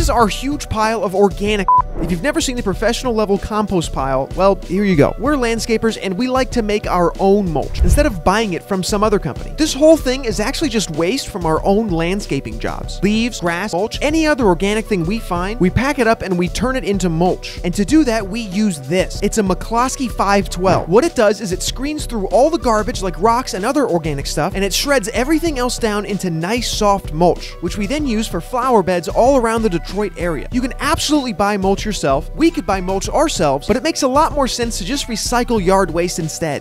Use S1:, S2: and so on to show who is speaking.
S1: is our huge pile of organic. If you've never seen a professional level compost pile, well, here you go. We're landscapers and we like to make our own mulch instead of buying it from some other company. This whole thing is actually just waste from our own landscaping jobs. Leaves, grass, mulch, any other organic thing we find, we pack it up and we turn it into mulch. And to do that, we use this. It's a McCloskey 512. What it does is it screens through all the garbage like rocks and other organic stuff, and it shreds everything else down into nice soft mulch, which we then use for flower beds all around the Detroit area. You can absolutely buy mulch yourself. We could buy mulch ourselves, but it makes a lot more sense to just recycle yard waste instead.